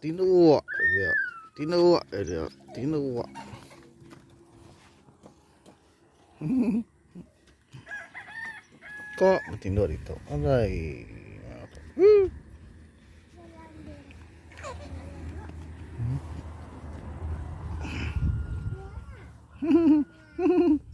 Tí nữa được tí nữa được tí nữa có một tí nữa đi tổ đây Mm-hmm.